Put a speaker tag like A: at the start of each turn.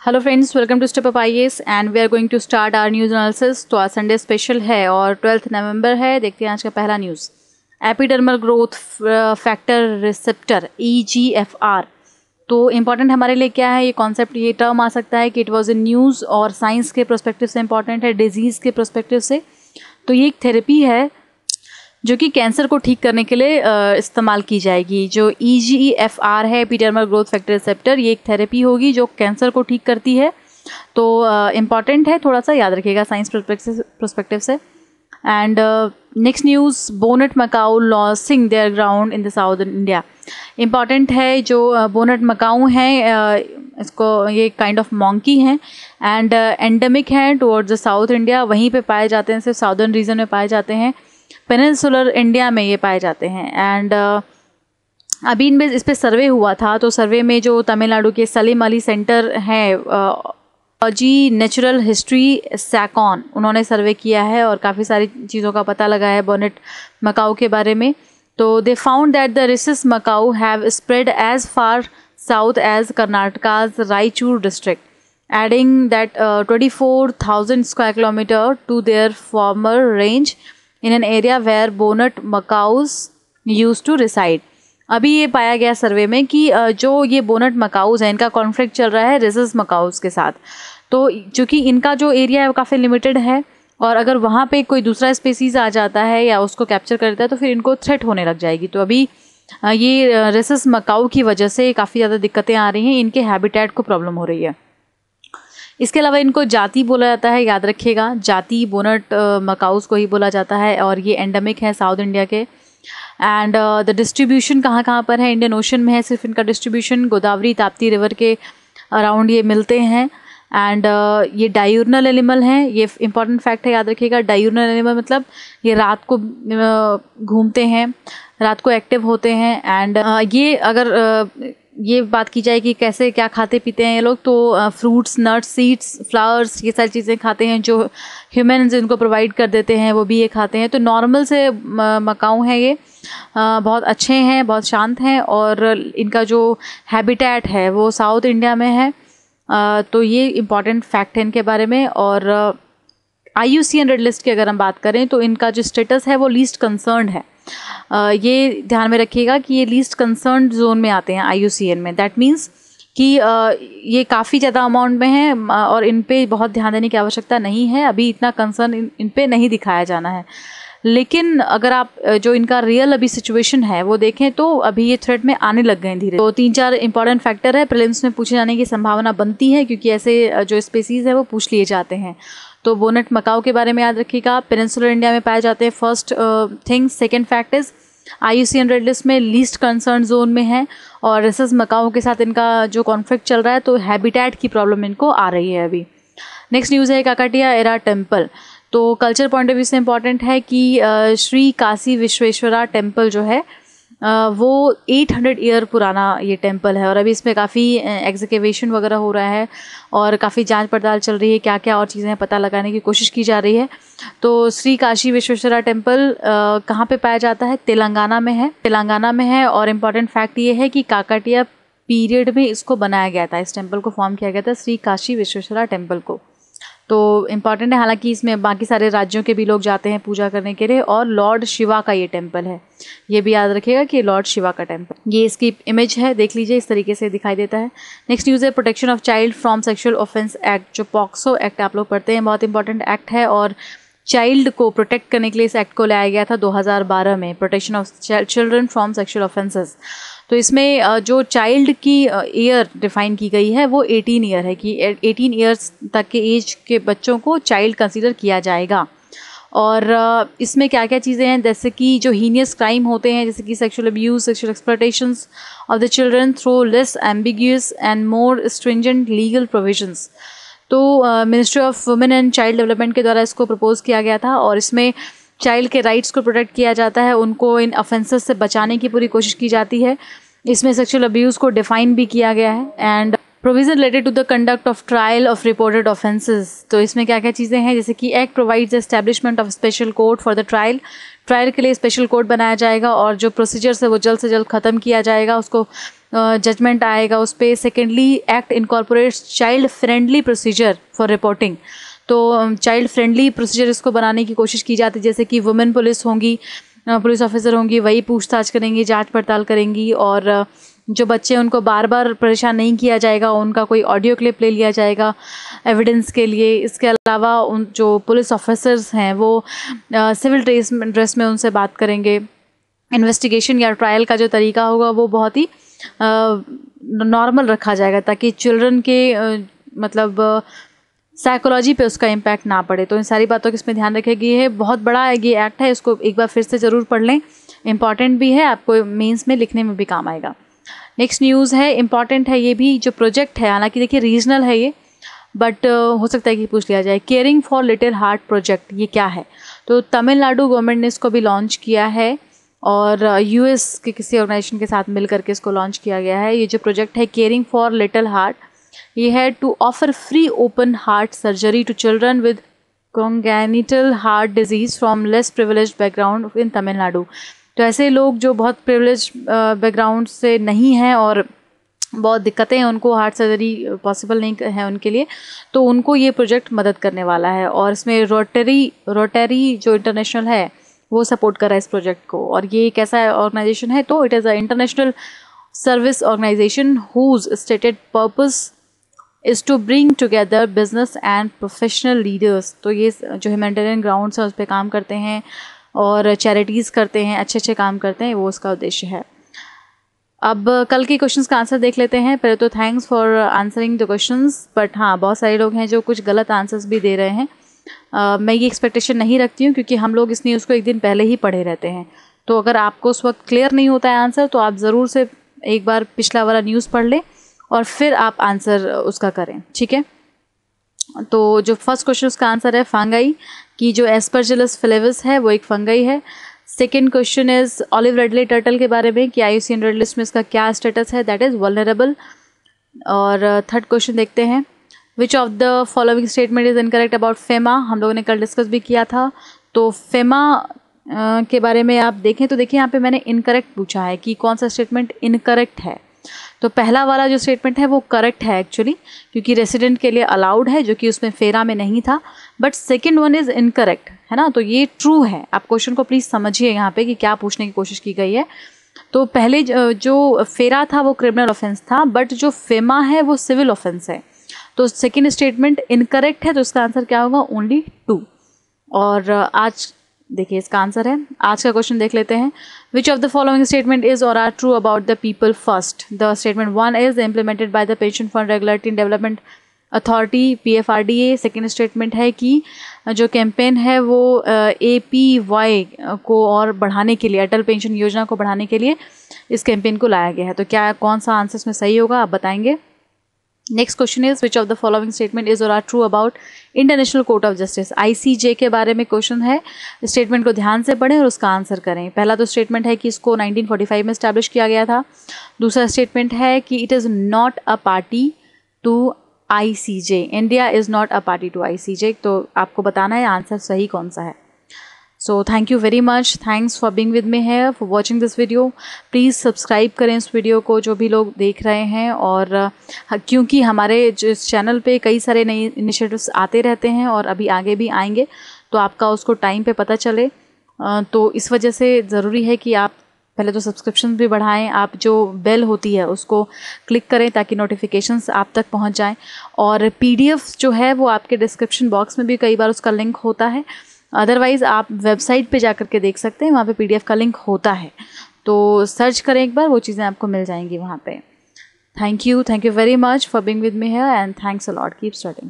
A: Hello friends welcome to step up I and we are going to start our news analysis तो आज Sunday special है और twelfth नवंबर है. देखते हैं आज का पहला news epidermal growth factor receptor E G F R तो इंपॉर्टेंट हमारे लिए क्या है? ये कॉन्सेप्ट ये टर्म आ सकता है कि इट वॉज़ इन न्यूज़ और साइंस के प्रोस्पेक्टिव से इंपॉर्टेंट है डिज़ीज़ के प्रोस्पेक्टिव से. तो ये एक थेरेपी है जो कि कैंसर को ठीक करने के लिए इस्तेमाल की जाएगी। जो E G E F R है एपिडर्मल ग्रोथ फैक्टर रिसेप्टर ये एक थेरेपी होगी जो कैंसर को ठीक करती है। तो इंपॉर्टेंट uh, है थोड़ा सा याद रखिएगा साइंस प्रोस्पेक्टिव से। And next news bonnet macaque losing their ground in the southern India important है जो बोनट मकाऊ हैं इसको ये काइंड ऑफ़ मॉन्की हैं। एंड एंडेमिक हैं टुवर्ड्स द साउथ इंडिया वहीं पे पाए जाते हैं सिर्फ़ साउदर्न रीजन में पाए जाते हैं। पेनिनसुलर इंडिया में ये पाए जाते हैं। एंड uh, अभी इनमें इस पर सर्वे हुआ था तो सर्वे में जो तमिलनाडु के सलीम अली सेंटर हैं जी नेचुरल हिस्ट्री सैकॉन उन्होंने सर्वे किया है और काफ़ी सारी चीज़ों का पता लगा है बोनेट मकाऊ के बारे में। तो they found that the rhesus macaque have spread as far south as Karnataka's Raichur district adding that twenty four thousand square kilometre to their former range in an area where bonnet macaques use to reside अभी ये पाया गया सर्वे में कि जो ये bonnet मकाउज है, इनका कॉन्फ्लिक्ट चल रहा है रिजस मकाउज के साथ। तो चूँकि इनका जो एरिया है वो काफ़ी लिमिटेड है, और अगर वहाँ पे कोई दूसरा स्पेसीज आ जाता है या उसको कैप्चर करता है तो फिर इनको थ्रेट होने लग जाएगी। तो अभी ये रेसस मकाऊ की वजह से काफ़ी ज़्यादा दिक्कतें आ रही हैं, इनके हैबिटेट को प्रॉब्लम हो रही है। इसके अलावा इनको जाति बोला जाता है याद रखिएगा। जाति बोनट मकाउस को ही बोला जाता है और ये एंडेमिक है साउथ इंडिया के। एंड द डिस्ट्रीब्यूशन कहाँ कहाँ पर है? इंडियन ओशन में है सिर्फ़ इनका डिस्ट्रीब्यूशन गोदावरी ताप्ती रिवर के अराउंड ये मिलते हैं। एंड uh, ये डायूर्नल एनिमल हैं। ये इंपॉर्टेंट फैक्ट है याद रखिएगा। डायूर्नल एनिमल मतलब ये रात को घूमते हैं रात को एक्टिव होते हैं। एंड uh, ये अगर uh, ये बात की जाए कि कैसे क्या खाते पीते हैं ये लोग तो फ्रूट्स नट्स सीड्स फ्लावर्स ये सारी चीज़ें खाते हैं जो ह्यूमन इनको प्रोवाइड कर देते हैं, वो भी ये खाते हैं। तो नॉर्मल से मकाऊ हैं ये। बहुत अच्छे हैं, बहुत शांत हैं और इनका जो हैबिटेट है वो साउथ इंडिया में है। तो ये इंपॉर्टेंट फैक्ट है इनके बारे में और I U C red list की अगर हम बात करें तो इनका जो स्टेटस है वो लीस्ट कंसर्न है। ये ध्यान में रखिएगा कि ये लीस्ट कंसर्न जोन में आते हैं IUCN में। दैट मीन्स कि ये काफ़ी ज़्यादा अमाउंट में है और इन पे बहुत ध्यान देने की आवश्यकता नहीं है। अभी इतना कंसर्न इन, पे नहीं दिखाया जाना है। लेकिन अगर आप जो इनका रियल अभी सिचुएशन है वो देखें तो अभी ये थ्रेड में आने लग गए धीरे। तो तीन चार इंपॉर्टेंट फैक्टर है प्रिलिम्स में पूछे जाने की संभावना बनती है क्योंकि ऐसे जो स्पेसीज है वो पूछ लिए जाते हैं। तो बोनट मकाओ के बारे में याद रखिएगा। पेनिनसुलर इंडिया में पाए जाते हैं first thing second fact is I C red list में लीस्ट कंसर्न जोन में है और एस मकाओ के साथ इनका जो कॉन्फ्लिक्ट चल रहा है तो हैबिटेट की प्रॉब्लम इनको आ रही है अभी। नेक्स्ट न्यूज़ है काकाटिया एरा टेंपल तो कल्चर पॉइंट ऑफ़ व्यू से इंपॉर्टेंट है कि श्री काशी विश्वेश्वरा टेंपल जो है वो 800 ईयर पुराना ये टेंपल है और अभी इसमें काफ़ी एग्जिकेवेशन वगैरह हो रहा है और काफ़ी जाँच पड़ताल चल रही है क्या क्या और चीज़ें पता लगाने की कोशिश की जा रही है। तो श्री काशी विश्वेश्वरा टेंपल कहाँ पे पाया जाता है? तेलंगाना में है। तेलंगाना में है और इंपॉर्टेंट फैक्ट ये है कि काकाटिया पीरियड में इसको बनाया गया था, इस टेंपल को फॉर्म किया गया था श्री काशी विश्वेश्वरा टेंपल को। तो इंपॉर्टेंट है, हालाँकि इसमें बाकी सारे राज्यों के भी लोग जाते हैं पूजा करने के लिए और लॉर्ड शिवा का ये टेंपल है। ये भी याद रखिएगा कि लॉर्ड शिवा का टेंपल ये इसकी इमेज है, देख लीजिए, इस तरीके से दिखाई देता है। नेक्स्ट न्यूज़ है protection of child from sexual offence act जो पॉक्सो एक्ट आप लोग पढ़ते हैं, बहुत इंपॉर्टेंट एक्ट है और चाइल्ड को प्रोटेक्ट करने के लिए इस एक्ट को लाया गया था 2012 में protection of children from sexual offences तो इसमें जो चाइल्ड की ईयर डिफाइन की गई है, वो 18 ईयर है कि 18 ईयर्स तक के एज के बच्चों को चाइल्ड कंसीडर किया जाएगा। और इसमें क्या क्या चीज़ें हैं? जैसे कि जो हीनियस क्राइम होते हैं, जैसे कि sexual abuse sexual exploitations of the children through less ambiguous and more stringent legal provisions तो ministry of women and child development के द्वारा इसको प्रपोज किया गया था और इसमें चाइल्ड के राइट्स को प्रोटेक्ट किया जाता है, उनको इन ऑफेंसेस से बचाने की पूरी कोशिश की जाती है। इसमें सेक्सुअल अब्यूज़ को डिफ़ाइन भी किया गया है and provision related to the conduct of trial of reported offences तो इसमें क्या क्या चीज़ें हैं? जैसे कि act provides establishment of special court for the trial trial के लिए स्पेशल कोर्ट बनाया जाएगा और जो प्रोसीजर्स है वो जल्द से जल्द ख़त्म किया जाएगा, उसको जजमेंट आएगा, उस पर secondly act incorporates child friendly procedure for reporting तो चाइल्ड फ्रेंडली प्रोसीजर इसको बनाने की कोशिश की जाती है, जैसे कि वुमेन पुलिस होंगी पुलिस ऑफिसर होंगी, वही पूछताछ करेंगी, जाँच पड़ताल करेंगी और जो बच्चे उनको बार बार परेशान नहीं किया जाएगा, उनका कोई ऑडियो क्लिप ले लिया जाएगा एविडेंस के लिए। इसके अलावा उन, जो पुलिस ऑफिसर्स हैं, वो सिविल ड्रेस ड्रेस में उनसे बात करेंगे। इन्वेस्टिगेशन या ट्रायल का जो तरीका होगा, वो बहुत ही नॉर्मल रखा जाएगा, ताकि चिल्ड्रन के मतलब साइकोलॉजी पे उसका इम्पैक्ट ना पड़े। तो इन सारी बातों की इसमें ध्यान रखेगी है। बहुत बड़ा ये एक्ट है, इसको एक बार फिर से ज़रूर पढ़ लें। इंपॉर्टेंट भी है, आपको मेंस में लिखने में भी काम आएगा। नेक्स्ट न्यूज़ है इंपॉर्टेंट है ये भी जो प्रोजेक्ट है हालाँकि देखिए रीजनल है ये बट uh, हो सकता है कि पूछ लिया जाए। Caring for little heart project ये क्या है? तो तमिलनाडु गवर्नमेंट ने इसको भी लॉन्च किया है और यूएस uh, के किसी ऑर्गेनाइजेशन के साथ मिल करके इसको लॉन्च किया गया है। ये जो प्रोजेक्ट है केयरिंग फॉर लिटिल हार्ट ये है to offer free open heart surgery to children with congenital heart disease from less privilege background in Tamil Nadu तो ऐसे लोग जो बहुत प्रिवलेज बैकग्राउंड से नहीं हैं और बहुत दिक्कतें हैं, उनको हार्ट सर्जरी पॉसिबल नहीं है उनके लिए तो उनको ये प्रोजेक्ट मदद करने वाला है और इसमें रोटरी रोटरी जो इंटरनेशनल है, वो सपोर्ट कर रहा है इस प्रोजेक्ट को। और ये एक ऐसा ऑर्गेनाइजेशन है तो it is a international service organisation whose stated purpose is to bring together business and professional leaders तो ये जो ह्यूमैनिटेरियन ग्राउंड्स हैं, उस पर काम करते हैं। और चैरिटीज़ करते हैं अच्छे अच्छे काम करते हैं वो उसका उद्देश्य है। अब कल के क्वेश्चंस का आंसर देख लेते हैं। पहले तो thanks for answering the questions but हाँ बहुत सारे लोग हैं जो कुछ गलत आंसर्स भी दे रहे हैं। uh, मैं ये एक्सपेक्टेशन नहीं रखती हूँ क्योंकि हम लोग इस न्यूज़ को एक दिन पहले ही पढ़े रहते हैं। तो अगर आपको उस वक्त क्लियर नहीं होता है आंसर तो आप ज़रूर से एक बार पिछला वाला न्यूज़ पढ़ लें और फिर आप आंसर उसका करें ठीक है? तो जो फ़र्स्ट क्वेश्चन उसका आंसर है फंगाई कि जो एस्परजिलस फ्लेवस है वो एक फंगाई है। Second question is olive ridley turtle के बारे में कि आयुसियन रेड लिस्ट में इसका क्या स्टेटस है? दैट इज़ वलरेबल और थर्ड uh, क्वेश्चन देखते हैं। Which of the following statement is incorrect about FEMA हम लोगों ने कल डिस्कस भी किया था। तो फेमा uh, के बारे में आप देखें तो देखिए यहाँ पे मैंने इनकरेक्ट पूछा है कि कौन सा स्टेटमेंट इनकरेक्ट है। तो पहला वाला जो स्टेटमेंट है, वो करेक्ट है एक्चुअली क्योंकि रेसिडेंट के लिए अलाउड है, जो कि उसमें फेरा में नहीं था। But second one is incorrect है ना? तो ये ट्रू है। आप क्वेश्चन को प्लीज़ समझिए यहाँ पे कि क्या पूछने की कोशिश की गई है। तो पहले जो फेरा था, वो क्रिमिनल ऑफेंस था बट जो फेमा है, वो सिविल ऑफेंस है। तो सेकेंड स्टेटमेंट इनकरेक्ट है तो इसका आंसर क्या होगा? ओनली टू और आज देखिए, इसका आंसर है। आज का क्वेश्चन देख लेते हैं। Which of the following statement is or are true about the people first the statement one is implemented by the pension fund regulatory development authority P F R D A second statement है कि, जो campaign है वो A P Y को और बढ़ाने के लिए, अटल पेंशन योजना को बढ़ाने के लिए इस कैंपेन को लाया गया है। तो क्या, कौन सा आंसर इसमें सही होगा, आप बताएँगे। Next question is which of the following statement is or are true about international court of justice ICJ के बारे में क्वेश्चन है। स्टेटमेंट को ध्यान से पढ़ें और उसका आंसर करें। पहला तो स्टेटमेंट है कि इसको 1945 में स्टैब्लिश किया गया था। दूसरा स्टेटमेंट है कि it is not a party to ICJ India is not a party to ICJ तो आपको बताना है आंसर सही कौन सा है? So thank you very much thanks for being with me है for watching this video please subscribe करें इस वीडियो को, जो भी लोग देख रहे हैं। और क्योंकि हमारे इस चैनल पे कई सारे नए इनिशिएटिव्स आते रहते हैं और अभी आगे भी आएँगे तो आपका उसको टाइम पे पता चले। तो इस वजह से ज़रूरी है कि आप पहले तो सब्सक्रिप्शन भी बढ़ाएँ, आप जो बेल होती है उसको क्लिक करें ताकि नोटिफिकेशंस आप तक पहुँच जाएँ। और पीडीएफ जो है वो आपके डिस्क्रिप्शन बॉक्स में भी कई बार उसका लिंक होता है। अदरवाइज़ आप वेबसाइट पे जा कर के देख सकते हैं, वहाँ पे पीडीएफ का लिंक होता है। तो सर्च करें एक बार, वो चीज़ें आपको मिल जाएँगी वहाँ पे। Thank you thank you very much for being with me here and thanks a lot keep starting